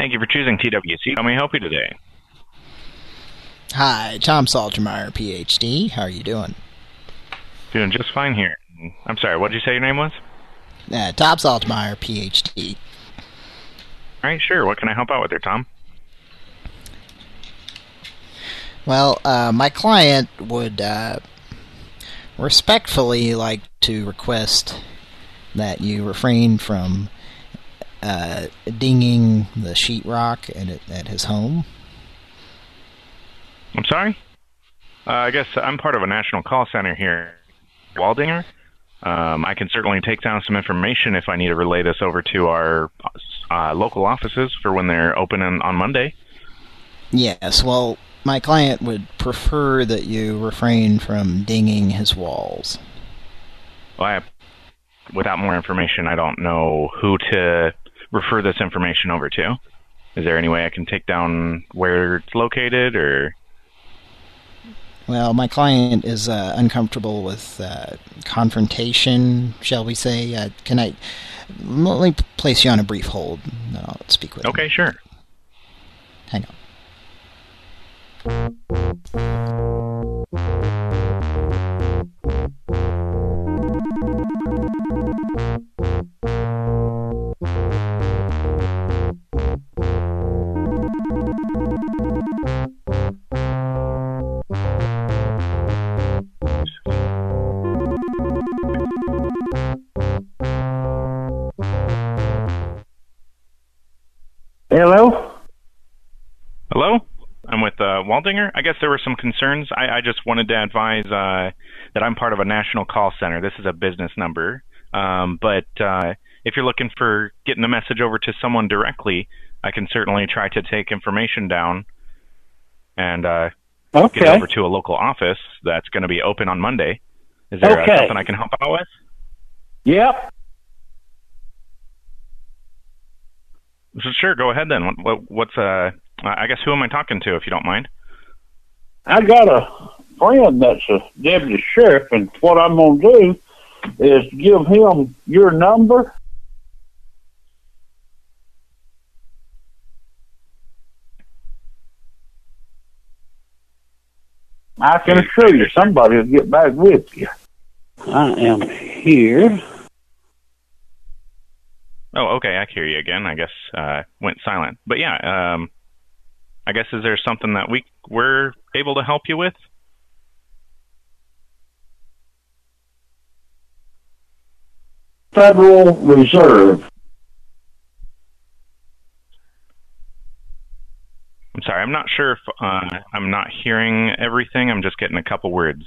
Thank you for choosing TWC. How may I help you today? Hi, Tom Saltermeyer, PhD. How are you doing? Doing just fine here. I'm sorry, what did you say your name was? Uh, Tom Saltermeyer, PhD. All right, sure. What can I help out with there, Tom? Well, uh, my client would uh, respectfully like to request that you refrain from uh, dinging the sheetrock at, at his home. I'm sorry? Uh, I guess I'm part of a national call center here, Waldinger. Um, I can certainly take down some information if I need to relay this over to our uh, local offices for when they're open on, on Monday. Yes, well, my client would prefer that you refrain from dinging his walls. Well, I, without more information, I don't know who to refer this information over to. Is there any way I can take down where it's located, or? Well, my client is uh, uncomfortable with uh, confrontation, shall we say. Uh, can I... Let me place you on a brief hold. I'll speak with Okay, him. sure. Hang on. Hello? Hello? I'm with uh, Waldinger. I guess there were some concerns. I, I just wanted to advise uh, that I'm part of a national call center. This is a business number. Um, but uh, if you're looking for getting a message over to someone directly, I can certainly try to take information down and uh, get over to a local office that's going to be open on Monday. Is there uh, something I can help out with? Yep. So sure, go ahead then. What, what, what's uh? I guess who am I talking to, if you don't mind? I got a friend that's a deputy sheriff, and what I'm going to do is give him your number. I can assure you somebody will get back with you. I am here. Oh, okay. I hear you again. I guess uh, went silent. But yeah, um, I guess is there something that we we're able to help you with? Federal Reserve. I'm sorry. I'm not sure if uh, I'm not hearing everything. I'm just getting a couple words.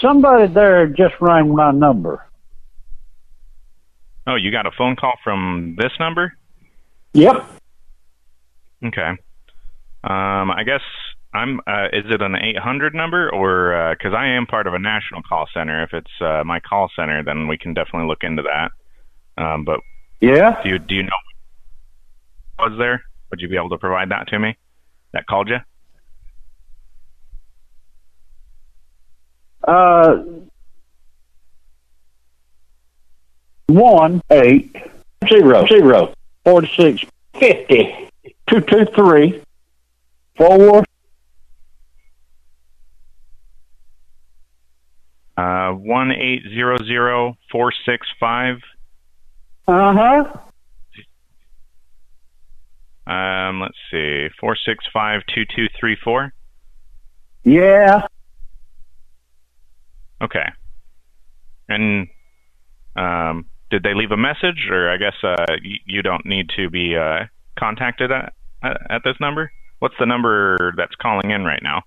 Somebody there just rang my number. Oh, you got a phone call from this number? Yep. Okay. Um, I guess I'm. Uh, is it an 800 number or because I am part of a national call center? If it's uh, my call center, then we can definitely look into that. Um, but Yeah. do you do you know was there? Would you be able to provide that to me? That called you? Uh, one eight zero zero forty six fifty two two three four Uh, one eight zero zero four six five. uh huh Um, let's see, four six five two two three four. yeah Okay. And um, did they leave a message, or I guess uh, y- you don't need to be uh, contacted at, at this number? What's the number that's calling in right now?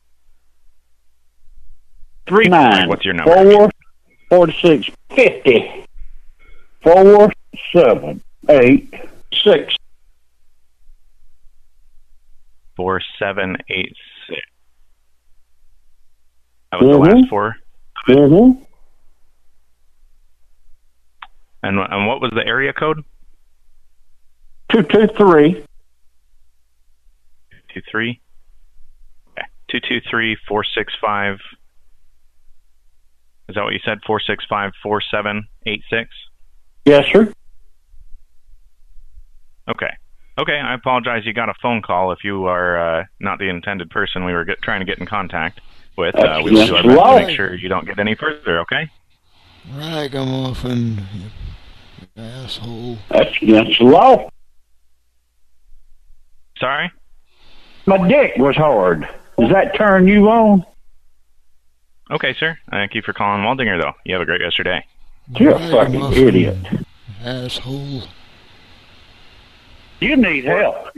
three nine What's your number? four forty six fifty four seven eight six Four seven eight six. That was Mhm. the last four. mm-hmm. And and what was the area code? two two three Two three. Okay. Two two three four six five. Is that what you said? Four six five four seven eight six. yes sir Okay, Okay, I apologize. You got a phone call. If you are uh, not the intended person we were get, trying to get in contact with, uh, we will do our best to make sure you don't get any further. Okay. Ragamuffin, you asshole. That's against the law. Sorry. My dick was hard. Does that turn you on? Okay, sir. Uh, thank you for calling Waldinger, though. You have a great rest of your day. You're a fucking Ragamuffin, idiot. Asshole. You need help.